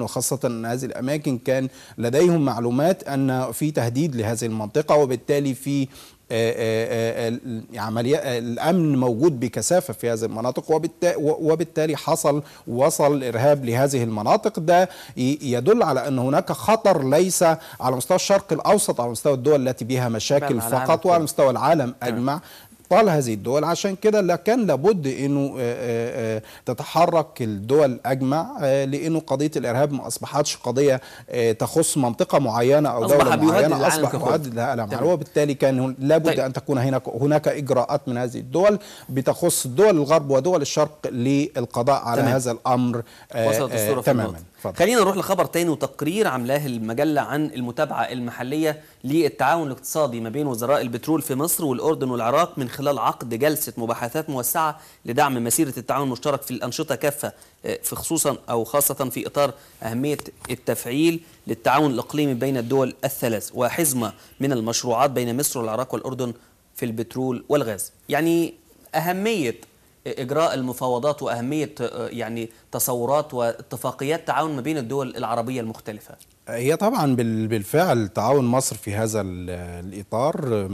وخاصة أن هذه الأماكن كان لديهم معلومات أن في تهديد لهذه المنطقة وبالتالي في عمليات الأمن موجود بكثافة في هذه المناطق وبالتالي حصل وصل الارهاب لهذه المناطق. ده يدل على أن هناك خطر ليس على مستوى الشرق الأوسط على مستوى الدول التي بها مشاكل فقط وعلى مستوى العالم أجمع. أبطال هذه الدول. عشان كده كان لابد إنه تتحرك الدول أجمع لإنه قضية الإرهاب ما أصبحتش قضية تخص منطقة معينة أو دولة معينة أصبح يهدد العالم وبالتالي كان لابد طيب. أن تكون هناك هناك إجراءات من هذه الدول بتخص دول الغرب ودول الشرق للقضاء على تمام. هذا الأمر وصلت الصورة تماما. فضل. خلينا نروح لخبر تاني وتقرير عملاه المجلة عن المتابعة المحلية للتعاون الاقتصادي ما بين وزراء البترول في مصر والأردن والعراق من خلال عقد جلسة مباحثات موسعة لدعم مسيرة التعاون المشترك في الأنشطة كافة في خصوصا أو خاصة في إطار أهمية التفعيل للتعاون الإقليمي بين الدول الثلاث وحزمة من المشروعات بين مصر والعراق والأردن في البترول والغاز يعني أهمية إجراء المفاوضات وأهمية يعني تصورات واتفاقيات تعاون ما بين الدول العربية المختلفة. هي طبعا بالفعل تعاون مصر في هذا الإطار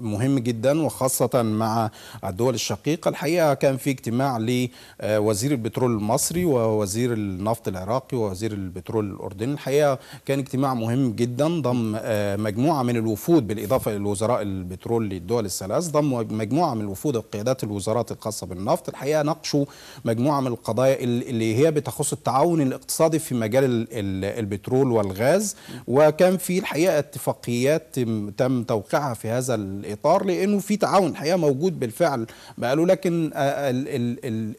مهم جدا وخاصة مع الدول الشقيقة. الحقيقة كان في اجتماع لوزير البترول المصري ووزير النفط العراقي ووزير البترول الأردني. الحقيقة كان اجتماع مهم جدا ضم مجموعة من الوفود بالإضافة لوزراء البترول للدول الثلاث ضم مجموعة من الوفود وقيادات الوزارات الخاصة بالنفط. الحقيقة ناقشوا مجموعة من القضايا اللي هي بتخص التعاون الاقتصادي في مجال البترول والغاز وكان في الحقيقة اتفاقيات تم توقيعها في هذا الإطار لأنه في تعاون الحقيقة موجود بالفعل. بقالوا لكن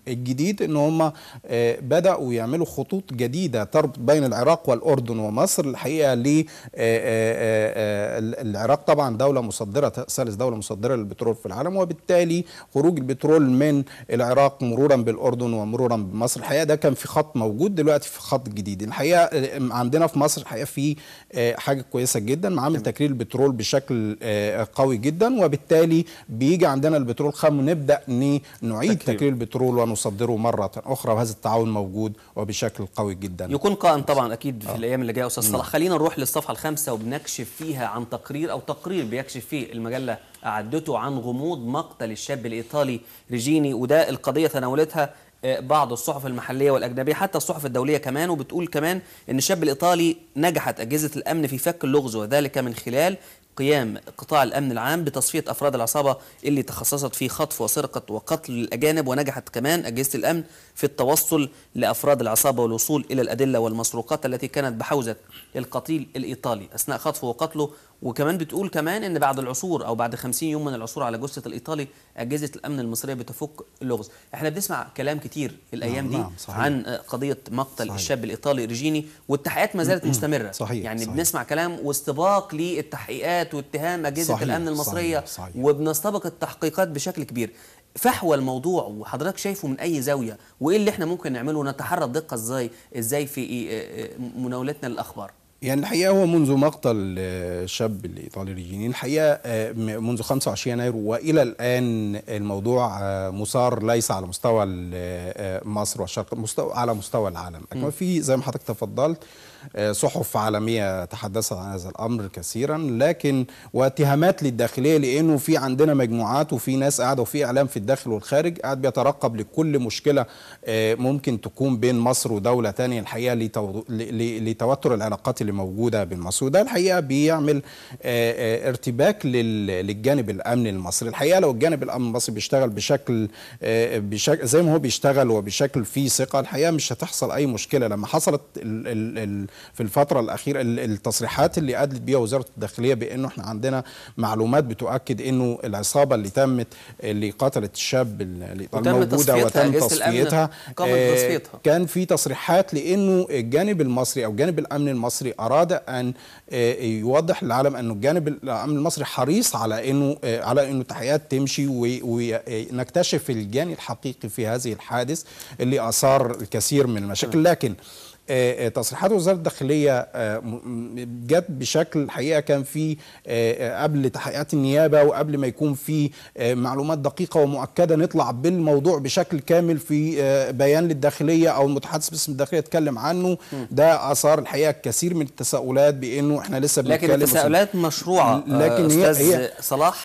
الجديد إن هم بدأوا يعملوا خطوط جديدة تربط بين العراق والأردن ومصر الحقيقة ل العراق طبعا دولة مصدرة ثالث دولة مصدرة للبترول في العالم وبالتالي خروج البترول من العراق مرورا بالأردن ومرورا بمصر الحقيقة ده كان في خط موجود دلوقتي في خط جديد. الحقيقة عندنا في مصر الحقيقة في حاجة كويسة جدا. معامل تكرير البترول بشكل قوي جدا. وبالتالي بيجي عندنا البترول خام ونبدأ نعيد تكرير, تكرير البترول ونصدره مرة أخرى. وهذا التعاون موجود وبشكل قوي جدا. يكون قائم طبعا أكيد في آه. الأيام اللي جاية. أستاذ صلاح خلينا نروح للصفحة الخامسة وبنكشف فيها عن تقرير أو تقرير بيكشف فيه المجلة أعدته عن غموض مقتل الشاب الإيطالي ريجيني وده القضية تناولتها بعض الصحف المحلية والأجنبية حتى الصحف الدولية كمان وبتقول كمان أن الشاب الإيطالي نجحت أجهزة الأمن في فك اللغز وذلك من خلال قيام قطاع الأمن العام بتصفية أفراد العصابة اللي تخصصت في خطف وسرقة وقتل الأجانب ونجحت كمان أجهزة الأمن في التوصل لأفراد العصابة والوصول إلى الأدلة والمسروقات التي كانت بحوزة القتيل الإيطالي أثناء خطفه وقتله وكمان بتقول كمان إن بعد العثور أو بعد 50 يوم من العثور على جثة الإيطالي أجهزة الأمن المصرية بتفك اللغز إحنا بنسمع كلام كتير الأيام دي نعم صحيح. عن قضية مقتل صحيح. الشاب الإيطالي ريجيني والتحقيقات ما زالت مستمرة صحيح. يعني صحيح. بنسمع كلام واستباق للتحقيقات واتهام أجهزة صحيح. الأمن المصرية صحيح. صحيح. وبنستبق التحقيقات بشكل كبير فحوى الموضوع وحضرتك شايفه من أي زاوية وإيه اللي إحنا ممكن نعمله نتحرى الدقة إزاي إزاي في مناولتنا للأخبار يعني الحقيقة هو منذ مقتل الشاب الإيطالي ريجيني الحقيقة منذ 25 يناير وإلى الآن الموضوع مثار ليس على مستوى مصر والشرق مستوى على مستوى العالم. لكن في زي ما حضرتك تفضلت صحف عالمية تحدثت عن هذا الأمر كثيرا لكن واتهامات للداخلية لأنه في عندنا مجموعات وفي ناس قاعدة وفي إعلام في الداخل والخارج قاعد بيترقب لكل مشكلة ممكن تكون بين مصر ودولة ثانية الحقيقة لتوتر العلاقات اللي موجودة بين مصر وده الحقيقة بيعمل ارتباك للجانب الأمني المصري. الحقيقة لو الجانب الأمني المصري بيشتغل بشكل بشكل زي ما هو بيشتغل وبشكل فيه ثقة الحقيقة مش هتحصل أي مشكلة. لما حصلت في الفترة الأخيرة التصريحات اللي أدلت بيها وزارة الداخلية بأنه إحنا عندنا معلومات بتؤكد أنه العصابة اللي تمت اللي قتلت الشاب الإيطالي موجودة وتم تصفيتها آه كان في تصريحات لأنه الجانب المصري أو جانب الأمن المصري أراد أن آه يوضح للعالم أنه الجانب الأمن المصري حريص على أنه آه على أنه التحقيقات تمشي ونكتشف الجاني الحقيقي في هذه الحادث اللي أثار الكثير من المشاكل. لكن آه، آه، تصريحات وزارة الداخلية آه، جت بشكل الحقيقة كان في آه، آه، قبل تحقيقات النيابة وقبل ما يكون في آه، معلومات دقيقة ومؤكدة نطلع بالموضوع بشكل كامل في آه، بيان للداخلية أو المتحدث باسم الداخلية اتكلم عنه. ده آثار الحقيقة كثير من التساؤلات بأنه إحنا لسه لكن بنتكلم التساؤلات مشروعة لكن هي- أستاذ هي- صلاح؟